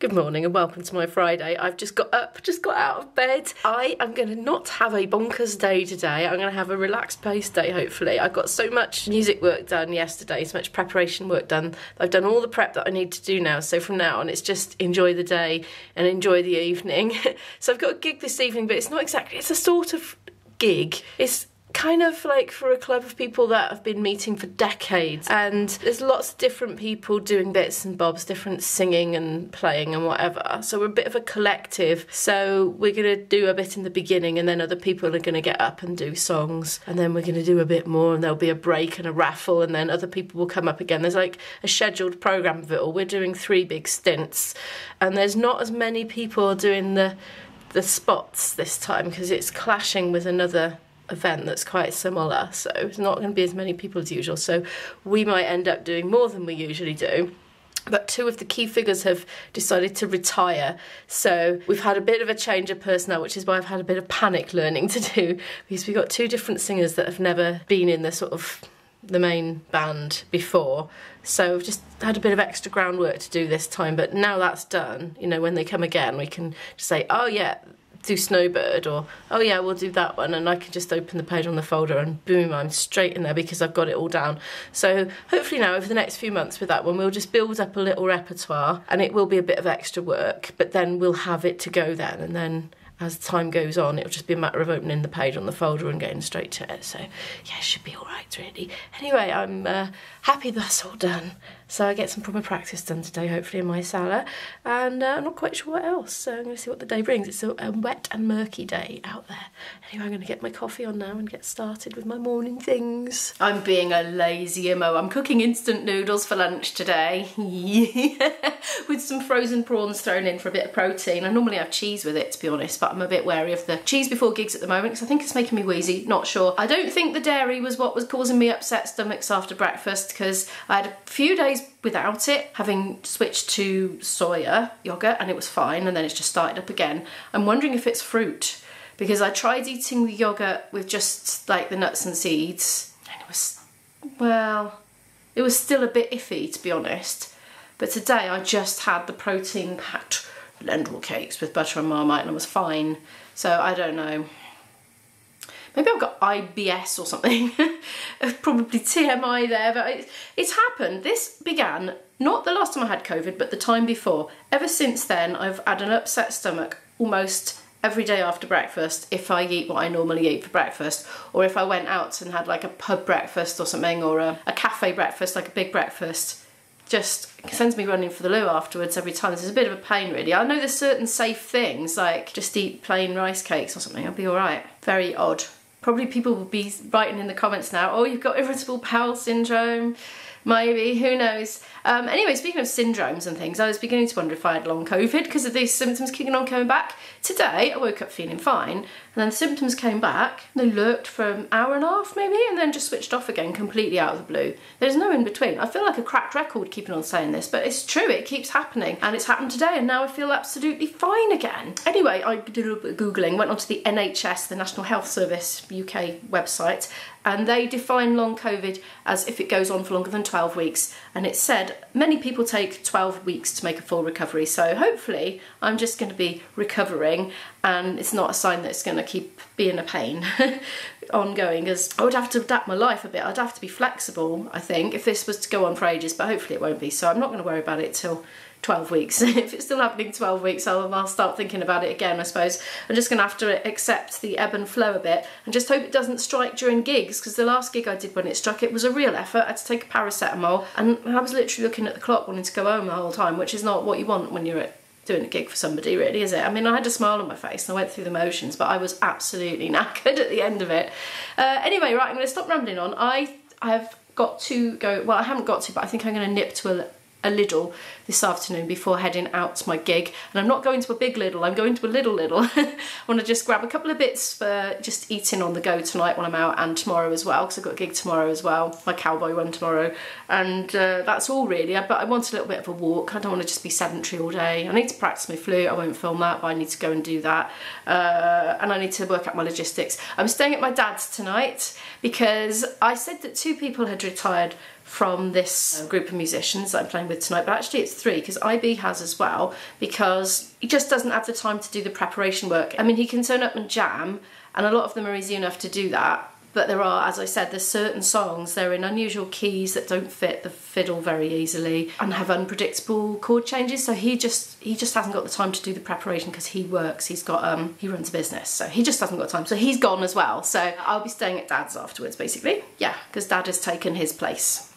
Good morning and welcome to my Friday. I've just got up, just got out of bed. I am going to not have a bonkers day today. I'm going to have a relaxed pace day, hopefully. I've got so much music work done yesterday, so much preparation work done. I've done all the prep that I need to do now. So from now on, it's just enjoy the day and enjoy the evening. so I've got a gig this evening, but it's not exactly, it's a sort of gig. It's kind of like for a club of people that have been meeting for decades and there's lots of different people doing bits and bobs different singing and playing and whatever. So we're a bit of a collective. So we're going to do a bit in the beginning and then other people are going to get up and do songs and then we're going to do a bit more and there'll be a break and a raffle and then other people will come up again. There's like a scheduled program of it all. We're doing three big stints and there's not as many people doing the the spots this time because it's clashing with another event that's quite similar, so it's not going to be as many people as usual. So we might end up doing more than we usually do. But two of the key figures have decided to retire. So we've had a bit of a change of personnel, which is why I've had a bit of panic learning to do because we've got two different singers that have never been in the sort of the main band before. So we've just had a bit of extra groundwork to do this time. But now that's done, you know, when they come again, we can say, oh, yeah, do Snowbird or oh yeah we'll do that one and I can just open the page on the folder and boom I'm straight in there because I've got it all down so hopefully now over the next few months with that one we'll just build up a little repertoire and it will be a bit of extra work but then we'll have it to go then and then as time goes on, it'll just be a matter of opening the page on the folder and getting straight to it. So, yeah, it should be all right, really. Anyway, I'm uh, happy that's all done. So I get some proper practice done today, hopefully in my sala, and uh, I'm not quite sure what else. So I'm going to see what the day brings. It's a, a wet and murky day out there. Anyway, I'm going to get my coffee on now and get started with my morning things. I'm being a lazy mo. I'm cooking instant noodles for lunch today, with some frozen prawns thrown in for a bit of protein. I normally have cheese with it, to be honest, but I'm a bit wary of the cheese before gigs at the moment because I think it's making me wheezy. Not sure. I don't think the dairy was what was causing me upset stomachs after breakfast because I had a few days without it, having switched to soya yogurt and it was fine and then it's just started up again. I'm wondering if it's fruit because I tried eating the yogurt with just like the nuts and seeds and it was, well, it was still a bit iffy to be honest. But today I just had the protein packed lentil cakes with butter and marmite and I was fine. So I don't know. Maybe I've got IBS or something. Probably TMI there, but it, it's happened. This began not the last time I had COVID, but the time before. Ever since then, I've had an upset stomach almost every day after breakfast if I eat what I normally eat for breakfast or if I went out and had like a pub breakfast or something or a, a cafe breakfast, like a big breakfast just sends me running for the loo afterwards every time. This is a bit of a pain really. I know there's certain safe things like just eat plain rice cakes or something, I'll be alright. Very odd. Probably people will be writing in the comments now, oh, you've got irritable bowel syndrome. Maybe, who knows. Um, anyway, speaking of syndromes and things, I was beginning to wonder if I had long COVID because of these symptoms kicking on coming back. Today, I woke up feeling fine, and then the symptoms came back. They lurked for an hour and a half, maybe, and then just switched off again completely out of the blue. There's no in between. I feel like a cracked record keeping on saying this, but it's true, it keeps happening. And it's happened today, and now I feel absolutely fine again. Anyway, I did a little bit of Googling, went onto the NHS, the National Health Service UK website, and they define long COVID as if it goes on for longer than 12 weeks. And it said many people take 12 weeks to make a full recovery. So hopefully I'm just going to be recovering and it's not a sign that it's going to keep being a pain ongoing as I would have to adapt my life a bit. I'd have to be flexible, I think, if this was to go on for ages, but hopefully it won't be. So I'm not going to worry about it till 12 weeks. if it's still happening 12 weeks, I'll, I'll start thinking about it again, I suppose. I'm just going to have to accept the ebb and flow a bit and just hope it doesn't strike during gigs because the last gig I did when it struck, it was a real effort. I had to take a paracetamol and I was literally looking at the clock wanting to go home the whole time, which is not what you want when you're at doing a gig for somebody really is it? I mean I had a smile on my face and I went through the motions but I was absolutely knackered at the end of it. Uh, anyway right I'm going to stop rambling on. I I've got to go well I haven't got to but I think I'm going to nip to a a Lidl this afternoon before heading out to my gig. And I'm not going to a big Lidl, I'm going to a little Lidl. I want to just grab a couple of bits for just eating on the go tonight when I'm out and tomorrow as well, because I've got a gig tomorrow as well, my cowboy one tomorrow. And uh, that's all really, but I want a little bit of a walk. I don't want to just be sedentary all day. I need to practice my flute, I won't film that, but I need to go and do that. Uh, and I need to work out my logistics. I'm staying at my dad's tonight because I said that two people had retired from this group of musicians that I'm playing with tonight, but actually it's three because IB has as well because he just doesn't have the time to do the preparation work. I mean, he can turn up and jam, and a lot of them are easy enough to do that. But there are, as I said, there's certain songs, they're in unusual keys that don't fit the fiddle very easily and have unpredictable chord changes. So he just he just hasn't got the time to do the preparation because he works, he's got um he runs a business. So he just hasn't got time. So he's gone as well. So I'll be staying at dad's afterwards basically. Yeah, because dad has taken his place.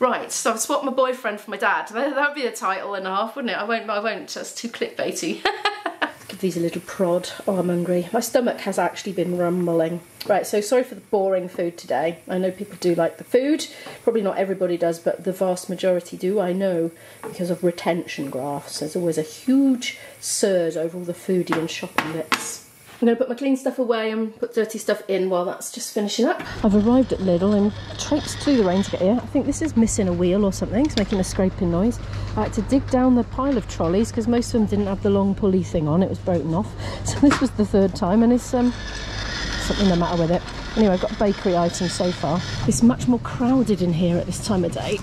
Right, so I've swapped my boyfriend for my dad. That would be a title and a half, wouldn't it? I won't, I won't, that's too clickbaity. Give these a little prod. Oh, I'm hungry. My stomach has actually been rumbling. Right, so sorry for the boring food today. I know people do like the food. Probably not everybody does, but the vast majority do, I know, because of retention graphs. There's always a huge surge over all the foodie and shopping bits. I'm going to put my clean stuff away and put dirty stuff in while that's just finishing up. I've arrived at Lidl and traipsed through the rain to get here. I think this is missing a wheel or something. It's making a scraping noise. I had to dig down the pile of trolleys because most of them didn't have the long pulley thing on. It was broken off. So this was the third time and it's um, something the matter with it. Anyway, I've got bakery items so far. It's much more crowded in here at this time of day.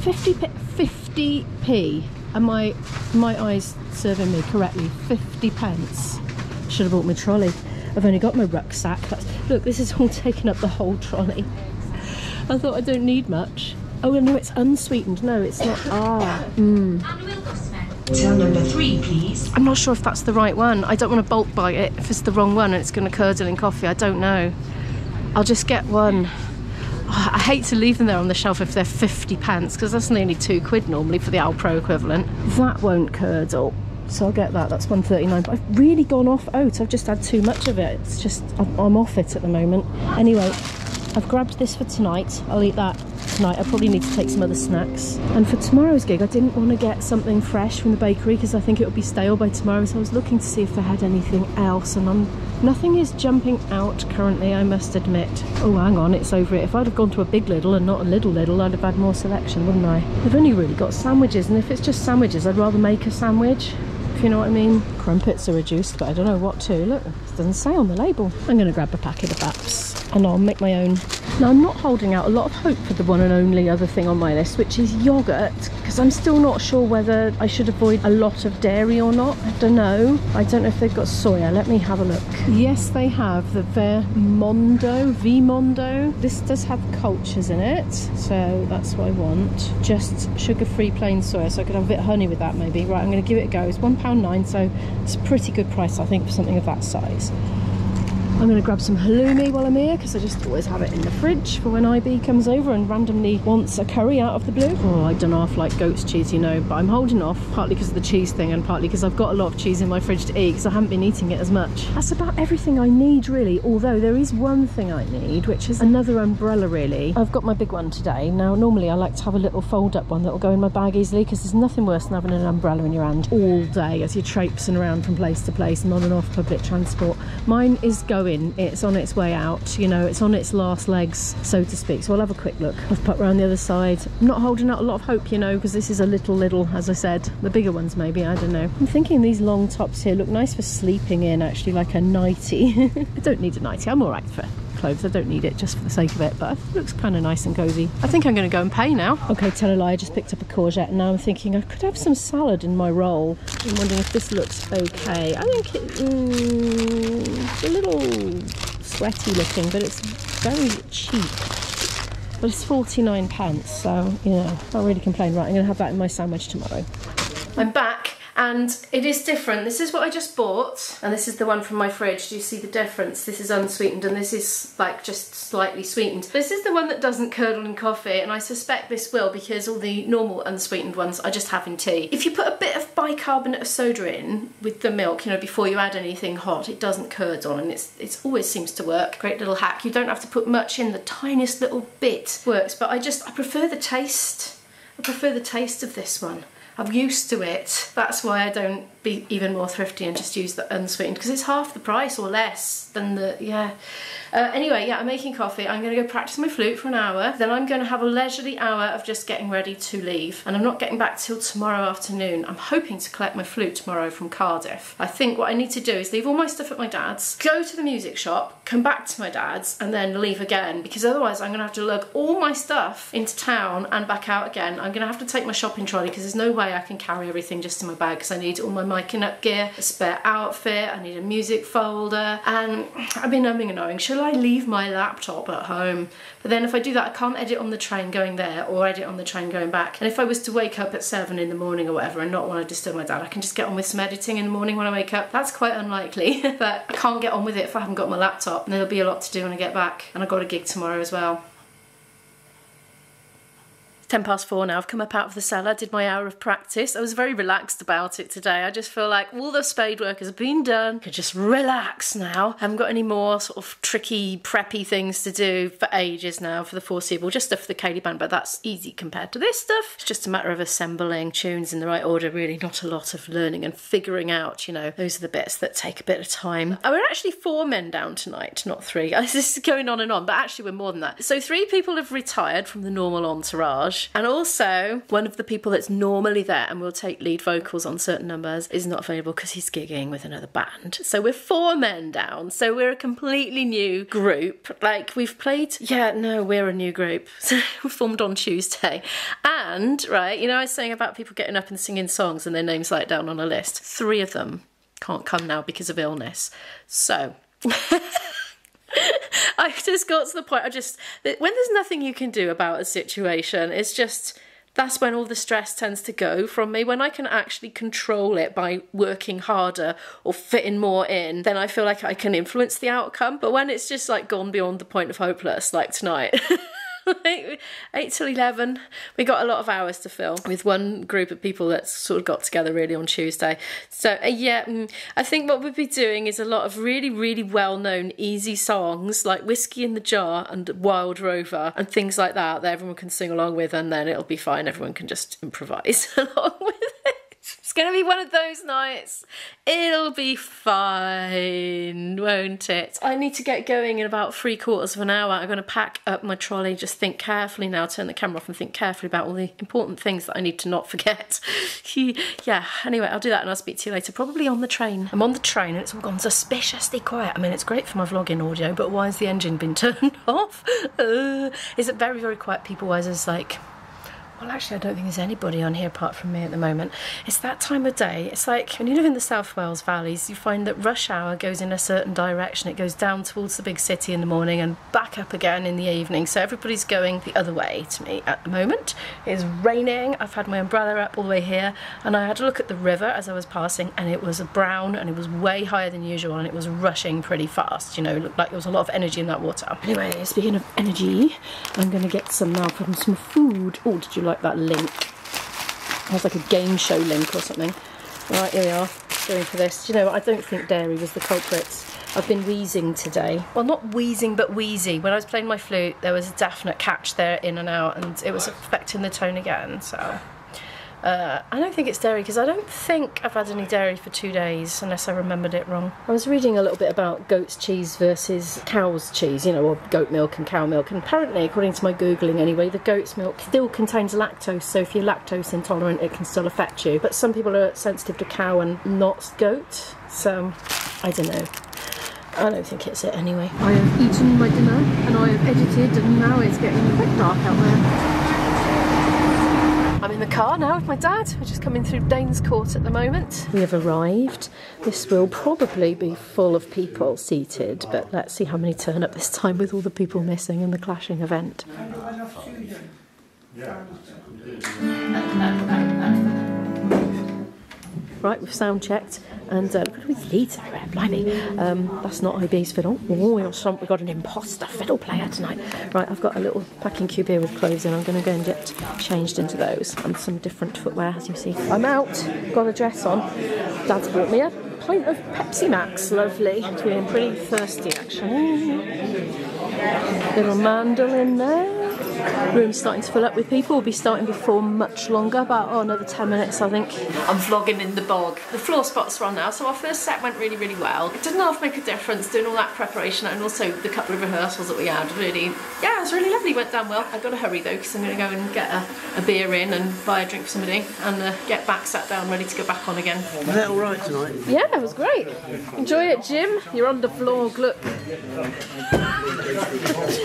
50p, 50p. Am my, my eyes serving me correctly? 50 pence. Should have bought my trolley. I've only got my rucksack. That's, look, this is all taking up the whole trolley. I thought I don't need much. Oh no, it's unsweetened. No, it's not. Ah. Mm. Till number three, please. I'm not sure if that's the right one. I don't want to bulk buy it if it's the wrong one and it's going to curdle in coffee. I don't know. I'll just get one. Oh, I hate to leave them there on the shelf if they're 50 pence because that's nearly two quid normally for the Alpro equivalent. That won't curdle so I'll get that that's 139 but I've really gone off oat I've just had too much of it it's just I'm, I'm off it at the moment. Anyway I've grabbed this for tonight I'll eat that tonight I probably need to take some other snacks. And for tomorrow's gig I didn't want to get something fresh from the bakery because I think it would be stale by tomorrow so I was looking to see if they had anything else and I'm nothing is jumping out currently I must admit. Oh hang on it's over it if I'd have gone to a big Lidl and not a little Lidl, I'd have had more selection wouldn't I? They've only really got sandwiches and if it's just sandwiches I'd rather make a sandwich if you know what I mean. Crumpets are reduced, but I don't know what to. Look, it doesn't say on the label. I'm going to grab a packet of apps and I'll make my own. Now, I'm not holding out a lot of hope for the one and only other thing on my list, which is yoghurt, because I'm still not sure whether I should avoid a lot of dairy or not. I don't know. I don't know if they've got soya. Let me have a look. Yes, they have the Vermondo, Vimondo. This does have cultures in it, so that's what I want. Just sugar-free plain soya, so I could have a bit of honey with that maybe. Right, I'm going to give it a go. It's £1.9, so it's a pretty good price, I think, for something of that size. I'm going to grab some halloumi while I'm here because I just always have it in the fridge for when IB comes over and randomly wants a curry out of the blue. Oh, I don't know if like goat's cheese, you know, but I'm holding off partly because of the cheese thing and partly because I've got a lot of cheese in my fridge to eat because I haven't been eating it as much. That's about everything I need really, although there is one thing I need, which is another umbrella really. I've got my big one today. Now, normally I like to have a little fold-up one that will go in my bag easily because there's nothing worse than having an umbrella in your hand all day as you're traipsing around from place to place and on and off public transport. Mine is going it's on its way out you know it's on its last legs so to speak. So I'll have a quick look. I've put around the other side. I'm not holding out a lot of hope you know because this is a little Lidl as I said the bigger ones maybe I don't know. I'm thinking these long tops here look nice for sleeping in actually like a nightie. I don't need a nightie I'm alright for clothes. I don't need it just for the sake of it, but it looks kind of nice and cozy. I think I'm going to go and pay now. Okay, tell a lie, I just picked up a courgette and now I'm thinking I could have some salad in my roll. I'm wondering if this looks okay. I think it, mm, it's a little sweaty looking, but it's very cheap. But it's 49 pence, so, you know, not really complain. Right, I'm going to have that in my sandwich tomorrow. I'm back and it is different. This is what I just bought and this is the one from my fridge. Do you see the difference? This is unsweetened and this is like just slightly sweetened. This is the one that doesn't curdle in coffee and I suspect this will because all the normal unsweetened ones I just have in tea. If you put a bit of bicarbonate of soda in with the milk, you know, before you add anything hot, it doesn't curdle and it's it always seems to work. Great little hack. You don't have to put much in, the tiniest little bit works, but I just, I prefer the taste. I prefer the taste of this one. I'm used to it. That's why I don't be even more thrifty and just use the unsweetened because it's half the price or less than the, yeah. Uh, anyway, yeah, I'm making coffee. I'm going to go practice my flute for an hour. Then I'm going to have a leisurely hour of just getting ready to leave. And I'm not getting back till tomorrow afternoon. I'm hoping to collect my flute tomorrow from Cardiff. I think what I need to do is leave all my stuff at my dad's, go to the music shop, come back to my dad's, and then leave again because otherwise I'm going to have to lug all my stuff into town and back out again. I'm going to have to take my shopping trolley because there's no way I can carry everything just in my bag because I need all my miking up gear, a spare outfit, I need a music folder, and I've been umming and knowing, should I leave my laptop at home? But then if I do that, I can't edit on the train going there or edit on the train going back. And if I was to wake up at seven in the morning or whatever and not want to disturb my dad, I can just get on with some editing in the morning when I wake up. That's quite unlikely, but I can't get on with it if I haven't got my laptop. And there'll be a lot to do when I get back. And I've got a gig tomorrow as well. 10 past four now. I've come up out of the cellar, did my hour of practice. I was very relaxed about it today. I just feel like all the spade work has been done. I can just relax now. I haven't got any more sort of tricky, preppy things to do for ages now for the foreseeable. Just stuff for the Ceilidh band, but that's easy compared to this stuff. It's just a matter of assembling tunes in the right order, really. Not a lot of learning and figuring out, you know, those are the bits that take a bit of time. Oh, we're actually four men down tonight, not three. This is going on and on, but actually we're more than that. So three people have retired from the normal entourage. And also, one of the people that's normally there and will take lead vocals on certain numbers is not available because he's gigging with another band. So we're four men down. So we're a completely new group. Like we've played, yeah, no, we're a new group. So we formed on Tuesday. And, right, you know, I was saying about people getting up and singing songs and their names like down on a list. Three of them can't come now because of illness. So. I just got to the point. I just when there's nothing you can do about a situation, it's just that's when all the stress tends to go from me. When I can actually control it by working harder or fitting more in, then I feel like I can influence the outcome. But when it's just like gone beyond the point of hopeless, like tonight. eight till eleven. We got a lot of hours to fill with one group of people that sort of got together really on Tuesday. So uh, yeah, mm, I think what we'll be doing is a lot of really, really well-known easy songs like "Whiskey in the Jar" and "Wild Rover" and things like that that everyone can sing along with, and then it'll be fine. Everyone can just improvise along with it. It's going to be one of those nights. It'll be fine, won't it? I need to get going in about three quarters of an hour. I'm going to pack up my trolley, just think carefully now, turn the camera off and think carefully about all the important things that I need to not forget. yeah, anyway, I'll do that and I'll speak to you later, probably on the train. I'm on the train and it's all gone suspiciously quiet. I mean, it's great for my vlogging audio, but why has the engine been turned off? Uh, is it very, very quiet people-wise? It's like well, actually, I don't think there's anybody on here apart from me at the moment. It's that time of day. It's like when you live in the South Wales valleys, you find that rush hour goes in a certain direction. It goes down towards the big city in the morning and back up again in the evening. So everybody's going the other way to me at the moment. It's raining. I've had my umbrella up all the way here, and I had a look at the river as I was passing, and it was brown and it was way higher than usual, and it was rushing pretty fast. You know, looked like there was a lot of energy in that water. Anyway, speaking of energy, I'm going to get some now from some food. Oh, did you like that link. It has like a game show link or something. Right, here we are, going for this. You know? I don't think dairy was the culprit. I've been wheezing today. Well, not wheezing, but wheezy. When I was playing my flute, there was a definite catch there in and out, and it was affecting the tone again, so... Uh, I don't think it's dairy because I don't think I've had any dairy for two days unless I remembered it wrong. I was reading a little bit about goat's cheese versus cow's cheese, you know, or goat milk and cow milk, and apparently, according to my googling anyway, the goat's milk still contains lactose, so if you're lactose intolerant, it can still affect you. But some people are sensitive to cow and not goat, so I don't know. I don't think it's it anyway. I have eaten my dinner and I have edited, and now it's getting quite dark out there. In the car now with my dad. We're just coming through Danescourt at the moment. We have arrived. This will probably be full of people seated, but let's see how many turn up this time with all the people missing and the clashing event. Right, we've sound checked and uh, look at these leads everywhere, blimey. Um, that's not IB's fiddle. Oh, we've got an imposter fiddle player tonight. Right, I've got a little packing cube here with clothes in. I'm going to go and get changed into those and some different footwear, as you see. I'm out, got a dress on. Dad's bought me a pint of Pepsi Max, lovely. I'm feeling pretty thirsty, actually. Little mandolin there. Room's starting to fill up with people. We'll be starting before much longer, about oh, another 10 minutes, I think. I'm vlogging in the bog. The floor spots are on now, so our first set went really, really well. It didn't half make a difference doing all that preparation and also the couple of rehearsals that we had. Really, yeah, it was really lovely. Went down well. I've got to hurry though because I'm going to go and get a, a, beer in and buy a drink for somebody and uh, get back sat down ready to go back on again. Was that all right tonight? Yeah, it was great. Enjoy it, Jim. You're on the vlog. Look.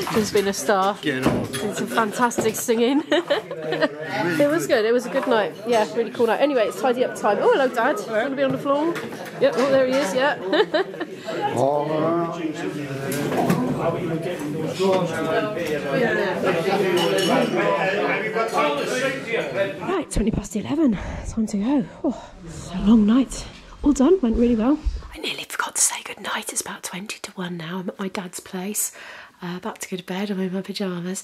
Jim's been a star. Did some fantastic singing. it was good. It was a good night. Yeah, really cool night. Anyway, it's tidy up time. Oh, hello, Dad. You want to be on the floor? Yep. Oh, there he is. Yeah. right, 20 past 11. Time to go. Oh, a long night. All done. Went really well. I nearly forgot to say good night. It's about 20 to 1 now. I'm at my dad's place. Uh, about to go to bed. I'm in my pyjamas.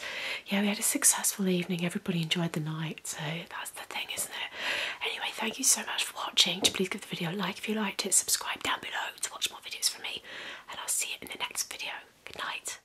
Yeah, we had a successful evening. Everybody enjoyed the night. So that's the thing, isn't it? Anyway, thank you so much for watching. Please give the video a like if you liked it. Subscribe down below to watch more videos from me. And I'll see you in the next video. Good night.